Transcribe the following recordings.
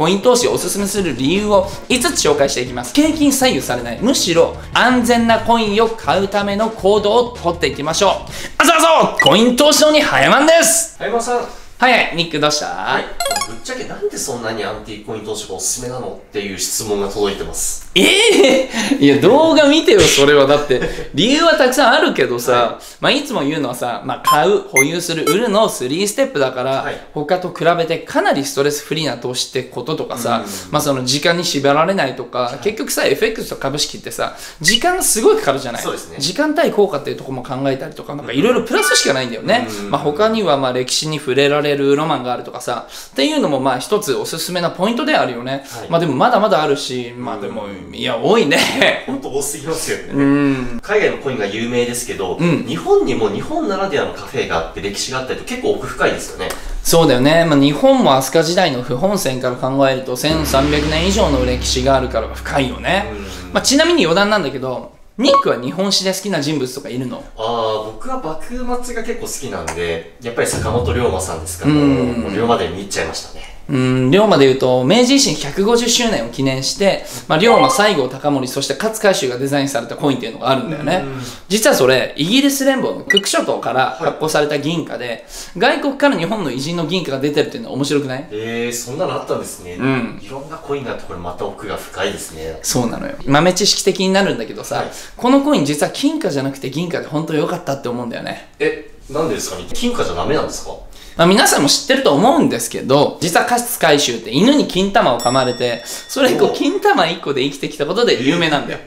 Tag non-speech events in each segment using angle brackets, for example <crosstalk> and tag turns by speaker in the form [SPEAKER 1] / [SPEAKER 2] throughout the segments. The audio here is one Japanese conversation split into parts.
[SPEAKER 1] コイン投資をおすすめする理由を5つ紹介していきます。景気に左右されないむしろ安全なコインを買うための行動をとっていきましょう。あざあざコイン投資のに早まんです。
[SPEAKER 2] 早まさん。
[SPEAKER 1] はいはいニックどうした、
[SPEAKER 2] はい。ぶっちゃけなんでそんなにアンティークコイン投資がおすすめなのっていう質問が届いてます。
[SPEAKER 1] ええ <laughs> いや、動画見てよ、それは。だって、<laughs> 理由はたくさんあるけどさ、まあ、いつも言うのはさ、まあ、買う、保有する、売るの3ステップだから、
[SPEAKER 2] はい。
[SPEAKER 1] 他と比べてかなりストレスフリーな投資ってこととかさ、
[SPEAKER 2] うん。
[SPEAKER 1] まあ、その時間に縛られないとか、結局さ、FX と株式ってさ、時間がすごいかかるじゃない？
[SPEAKER 2] そうですね。
[SPEAKER 1] 時間対効果っていうところも考えたりとか、なんかいろいろプラスしかないんだよね。
[SPEAKER 2] うん。
[SPEAKER 1] まあ、他にはまあ歴史に触れられるロマンがあるとかさ、っていうのもまあ一つおすすめなポイントではあるよね。
[SPEAKER 2] はい
[SPEAKER 1] まあでもまだまだあるし、まあでも、いや、多いね。<laughs>
[SPEAKER 2] 本当多すぎますよね、
[SPEAKER 1] うん。
[SPEAKER 2] 海外のコインが有名ですけど、
[SPEAKER 1] うん
[SPEAKER 2] 日本にも日本ならではのカフェがあって歴史があったりと結構奥深いですよね
[SPEAKER 1] そうだよね。まあ、日本も飛鳥時代の不本線から考えると1300年以上の歴史があるから深いよね。
[SPEAKER 2] うん
[SPEAKER 1] まあ、ちなみに余談なんだけど、ニックは日本史で好きな人物とかいるの？
[SPEAKER 2] ああ僕は幕末が結構好きなんでやっぱり坂本龍馬さんですから
[SPEAKER 1] うん。
[SPEAKER 2] もう龍馬伝見入っちゃいましたね
[SPEAKER 1] うん、龍馬で言うと、明治維新150周年を記念して、まあ、龍馬、西郷隆盛、そして勝海舟がデザインされたコインっていうのがあるんだよね。
[SPEAKER 2] うん。
[SPEAKER 1] 実はそれ、イギリス連邦のクック諸島から発行された銀貨で、外国から日本の偉人の銀貨が出てるっていうのは面白くない？
[SPEAKER 2] えー、そんなのあったんですね、
[SPEAKER 1] うん。
[SPEAKER 2] いろんなコインがあってこれまた奥が深いですね。
[SPEAKER 1] そうなのよ。豆知識的になるんだけどさ、
[SPEAKER 2] はい。
[SPEAKER 1] このコイン実は金貨じゃなくて銀貨で本当良かったって思うんだよね。
[SPEAKER 2] えなんでですか？ね金貨じゃダメなんですか？
[SPEAKER 1] まあ、皆さんも知ってると思うんですけど、実は勝海舟って犬に金玉を噛まれて、それ以降
[SPEAKER 2] お
[SPEAKER 1] 金玉1個で生きてきたことで有名なんだよ。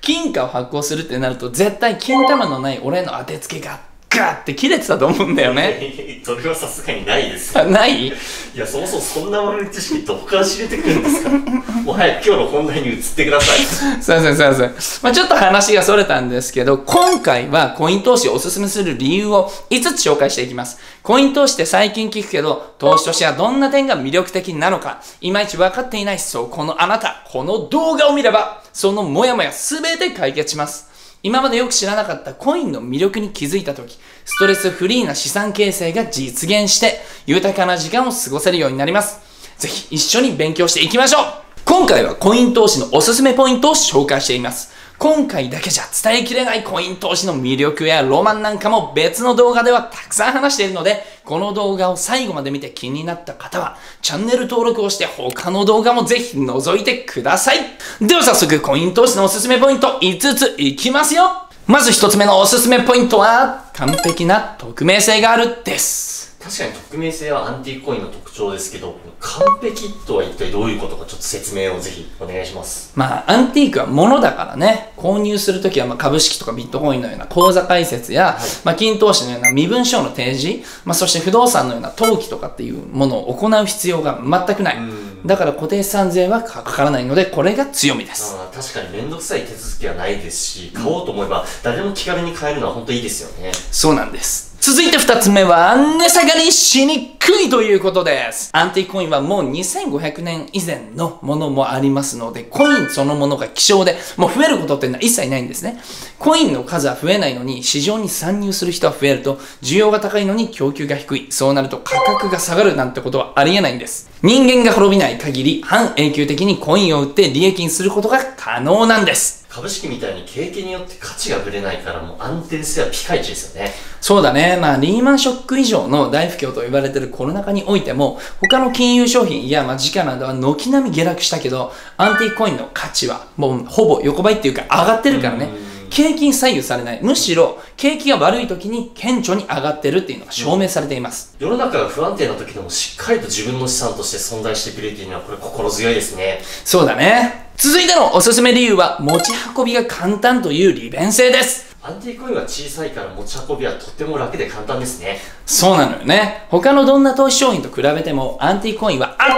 [SPEAKER 1] 金貨を発行するってなると、絶対金玉のない俺の当てつけがガーって切れてたと思うんだよね。<laughs>
[SPEAKER 2] それはさすがにないです
[SPEAKER 1] あない？
[SPEAKER 2] いやそもそもそんな豆知識どこから知れてくるんですか？<laughs> もう早く今日の本題に移ってください <laughs>
[SPEAKER 1] すいませんすいません。まあちょっと話がそれたんですけど、今回はコイン投資をおすすめする理由を5つ紹介していきます。コイン投資って最近聞くけど、投資としてはどんな点が魅力的なのか、いまいち分かっていないそうこのあなた、この動画を見れば、そのモヤモヤすべて解決します。今までよく知らなかったコインの魅力に気づいた時、ストレスフリーな資産形成が実現して、豊かな時間を過ごせるようになります。ぜひ一緒に勉強していきましょう今回はコイン投資のおすすめポイントを紹介しています。今回だけじゃ伝えきれないコイン投資の魅力やロマンなんかも別の動画ではたくさん話しているので、この動画を最後まで見て気になった方は、チャンネル登録をして他の動画もぜひ覗いてください。では早速、コイン投資のおすすめポイント5ついきますよまず1つ目のおすすめポイントは、完璧な匿名性があるです。
[SPEAKER 2] 確かに匿名性はアンティークコインの特徴ですけど完璧とは一体どういうことかちょっと説明をぜひお願いします
[SPEAKER 1] まあ、アンティークは物だからね、購入するときはまあ株式とかビットコインのような口座開設や、まあ、金投資のような身分証の提示、まあ、そして不動産のような登記とかっていうものを行う必要が全くない。
[SPEAKER 2] ん
[SPEAKER 1] だから固定資産税はかからないので、これが強みです。
[SPEAKER 2] 確かに面倒くさい手続きはないですし買おうと思えば誰も気軽に買えるのは本当いいですよね
[SPEAKER 1] そうなんです。続いて二つ目は、値下がりしにくいということです。アンティコインはもう2500年以前のものもありますので、コインそのものが希少で、もう増えることっていうのは一切ないんですね。コインの数は増えないのに、市場に参入する人は増えると、需要が高いのに供給が低い。そうなると価格が下がるなんてことはありえないんです。人間が滅びない限り、半永久的にコインを売って利益にすることが可能なんです。
[SPEAKER 2] 株式みたいに景気によって価値がぶれないからもう安定性はピカイチですよね
[SPEAKER 1] そうだね。まあ、リーマンショック以上の大不況と言われているコロナ禍においても、他の金融商品や、まあ、時価などは軒並み下落したけど、アンティークコインの価値は、もう、ほぼ横ばいっていうか上がってるからね。景気に左右されない。むしろ、景気が悪い時に顕著に上がってるっていうのが証明されています。
[SPEAKER 2] 世の中が不安定な時でもしっかりと自分の資産として存在してくれているのはこれ心強いですね
[SPEAKER 1] そうだね。続いてのおすすめ理由は、持ち運びが簡単という利便性です。
[SPEAKER 2] アンティークコインは小さいから持ち運びはとっても楽で簡単ですね
[SPEAKER 1] そうなのよね。他のどんな投資商品と比べても、アンティークコインは圧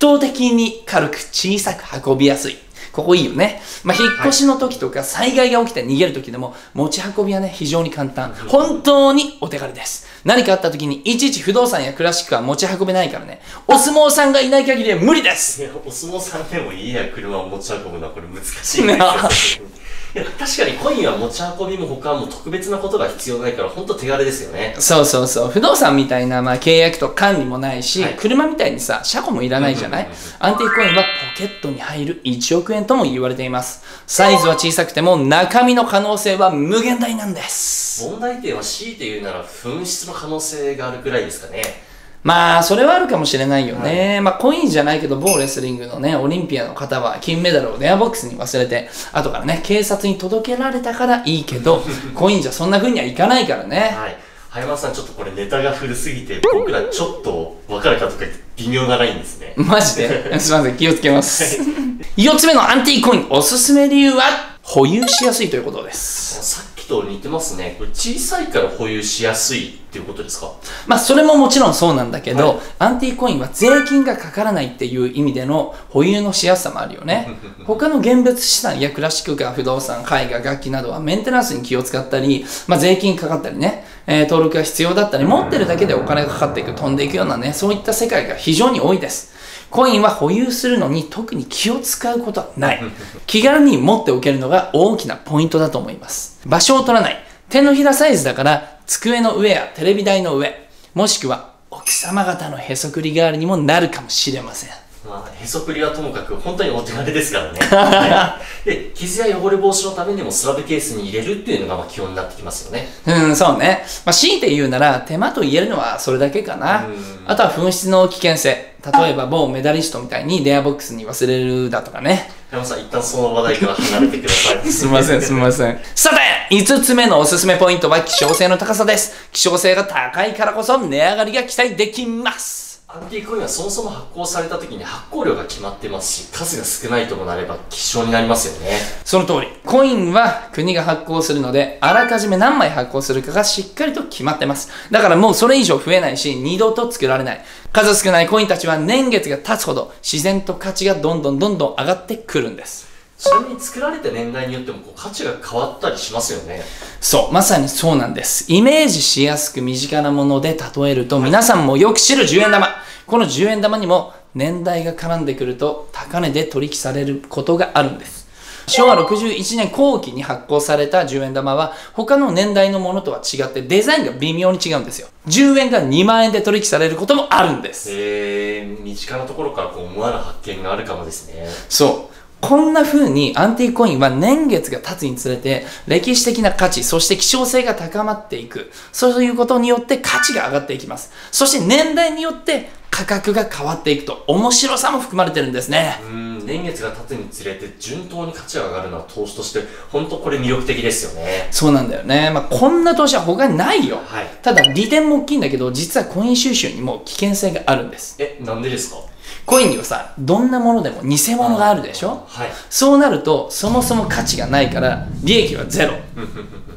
[SPEAKER 1] 倒的に軽く小さく運びやすい。ここいいよね。まあ、引っ越しの時とか災害が起きて逃げる時でも持ち運びはね、非常に簡単。本当にお手軽です。何かあった時にいちいち不動産やクラシックは持ち運べないからね。お相撲さんがいない限りは無理です。
[SPEAKER 2] お相撲さんでも家や車を持ち運ぶのはこれ難しいですよいや確かにコインは持ち運びも他はもう特別なことが必要ないから本当手軽ですよね。
[SPEAKER 1] そうそうそう。不動産みたいな、まあ、契約と管理もないし、
[SPEAKER 2] はい
[SPEAKER 1] 車みたいにさ、車庫もいらないじゃない、
[SPEAKER 2] うんうんうん
[SPEAKER 1] アンティークコインはポケットに入る1億円とも言われています。サイズは小さくても中身の可能性は無限大なんです。
[SPEAKER 2] 問題点は強いて言うなら紛失の可能性があるくらいですかね。
[SPEAKER 1] まあ、それはあるかもしれないよね。まあ、コインじゃないけど、某レスリングのね、オリンピアの方は金メダルをレアボックスに忘れて、後からね、警察に届けられたからいいけど、<laughs> コインじゃそんな風にはいかないからね。
[SPEAKER 2] はい。早山さんちょっとこれネタが古すぎて僕らちょっと分かるかとか微妙なラインですね。
[SPEAKER 1] マジで？<laughs> すいません、気をつけます。4つ目のアンティーコインおすすめ理由は、保有しやすいということです。
[SPEAKER 2] と似てますね。これ小さいから保有しやすいっていうことですか？
[SPEAKER 1] まあ、それももちろんそうなんだけど、
[SPEAKER 2] はい
[SPEAKER 1] アンティーコインは税金がかからないっていう意味での保有のしやすさもあるよね。<laughs> 他の現物資産やクラシックカー、不動産、絵画、楽器などはメンテナンスに気を使ったり、まあ、税金かかったりね、えー登録が必要だったり、持ってるだけでお金がかかっていく、飛んでいくようなね、そういった世界が非常に多いです。コインは保有するのに特に気を使うことはない。気軽に持っておけるのが大きなポイントだと思います。場所を取らない。手のひらサイズだから、机の上やテレビ台の上、もしくは奥様方のへそくり代わりにもなるかもしれません。
[SPEAKER 2] まあ、へそくりはともかく本当にお手軽ですからね。はい、で、傷や汚れ防止のためにもスラブケースに入れるっていうのがまあ基本になってきますよね。
[SPEAKER 1] うん、そうね。まあ、強いて言うなら、手間と言えるのはそれだけかな
[SPEAKER 2] うん。
[SPEAKER 1] あとは紛失の危険性。例えば某メダリストみたいにレアボックスに忘れるだとかね。
[SPEAKER 2] 早山さん、一旦その話題から離れてください。<laughs>
[SPEAKER 1] すみません、すみません。さて、5つ目のおすすめポイントは希少性の高さです。希少性が高いからこそ値上がりが期待できます。
[SPEAKER 2] アンティークコインはそもそも発行された時に発行量が決まってますし、数が少ないともなれば希少になりますよね。
[SPEAKER 1] その通り。コインは国が発行するので、あらかじめ何枚発行するかがしっかりと決まってます。だからもうそれ以上増えないし、二度と作られない。数少ないコインたちは年月が経つほど自然と価値がどんどんどんどん上がってくるんです。
[SPEAKER 2] ちなみに作られた年代によってもこう価値が変わったりしますよね。
[SPEAKER 1] そう、まさにそうなんです。イメージしやすく身近なもので例えると、皆さんもよく知る10円玉。この10円玉にも年代が絡んでくると高値で取引されることがあるんです。昭和61年後期に発行された10円玉は他の年代のものとは違ってデザインが微妙に違うんですよ。10円が2万円で取引されることもあるんです。
[SPEAKER 2] へー、身近なところからこう思わぬ発見があるかもですね。
[SPEAKER 1] そう。こんな風にアンティークコインは年月が経つにつれて歴史的な価値、そして希少性が高まっていく。そういうことによって価値が上がっていきます。そして年代によって価格が変わっていくと面白さも含まれてるんですね。
[SPEAKER 2] うん、年月が経つにつれて順当に価値が上がるのは投資として本当これ魅力的ですよね。
[SPEAKER 1] そうなんだよね。まあ、こんな投資は他にないよ。
[SPEAKER 2] はい。
[SPEAKER 1] ただ利点も大きいんだけど、実はコイン収集にも危険性があるんです。
[SPEAKER 2] え、なんでですか？
[SPEAKER 1] コインにはさ、どんなものでも偽物があるでしょ？
[SPEAKER 2] はい。
[SPEAKER 1] そうなると、そもそも価値がないから、利益はゼロ。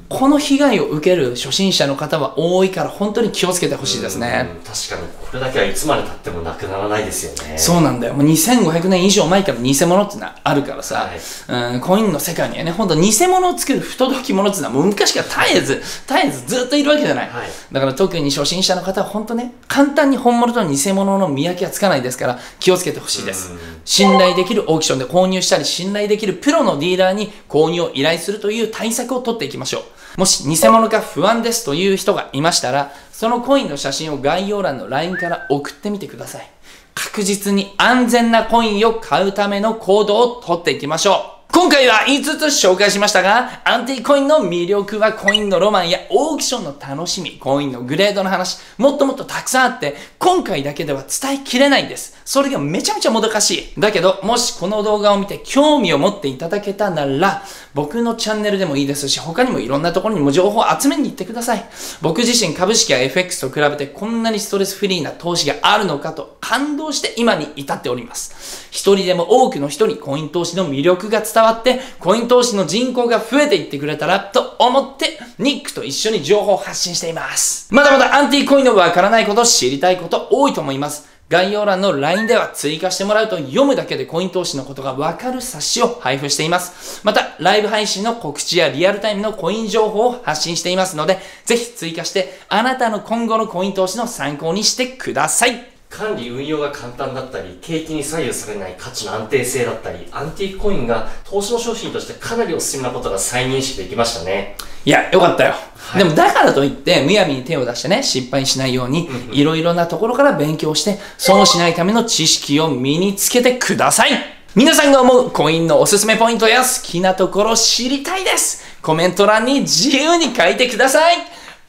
[SPEAKER 1] この被害を受ける初心者の方は多いから、本当に気をつけてほしいですね。
[SPEAKER 2] うん確かにこれだけはいつまで経ってもなくならないですよね。
[SPEAKER 1] そうなんだよ。もう2500年以上前から偽物ってのはあるからさ、
[SPEAKER 2] はい
[SPEAKER 1] うん、コインの世界にはね、本当偽物を作る不届き者っていうのはもう昔から絶えず、絶えずずっといるわけじゃない。
[SPEAKER 2] はい
[SPEAKER 1] だから特に初心者の方は本当ね、簡単に本物と偽物の見分けはつかないですから、気をつけてほしいです
[SPEAKER 2] うん。
[SPEAKER 1] 信頼できるオークションで購入したり、信頼できるプロのディーラーに購入を依頼するという対策を取っていきましょう。もし偽物か不安ですという人がいましたら、そのコインの写真を概要欄の LINE から送ってみてください。確実に安全なコインを買うための行動を取っていきましょう。今回は5つ紹介しましたが、アンティコインの魅力はコインのロマンやオークションの楽しみ、コインのグレードの話、もっともっとたくさんあって、今回だけでは伝えきれないんです。それがめちゃめちゃもどかしい。だけど、もしこの動画を見て興味を持っていただけたなら、僕のチャンネルでもいいですし、他にもいろんなところにも情報を集めに行ってください。僕自身株式や FX と比べてこんなにストレスフリーな投資があるのかと感動して今に至っております。一人でも多くの人にコイン投資の魅力が伝わって、コイン投資の人口が増えていってくれたらと思って、ニックと一緒に情報を発信しています。まだまだアンティーコインのわからないこと、知りたいこと多いと思います。概要欄の LINE では追加してもらうと読むだけでコイン投資のことがわかる冊子を配布しています。また、ライブ配信の告知やリアルタイムのコイン情報を発信していますので、ぜひ追加してあなたの今後のコイン投資の参考にしてください。
[SPEAKER 2] 管理運用が簡単だったり、景気に左右されない価値の安定性だったり、アンティークコインが投資の商品としてかなりおすすめなことが再認識できましたね。
[SPEAKER 1] いや、よかったよ。でもだからといって、むやみに手を出してね、失敗しないように、いろいろなところから勉強して、損しないための知識を身につけてください。皆さんが思うコインのおすすめポイントや好きなところ知りたいです。コメント欄に自由に書いてください。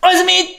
[SPEAKER 1] おやすみ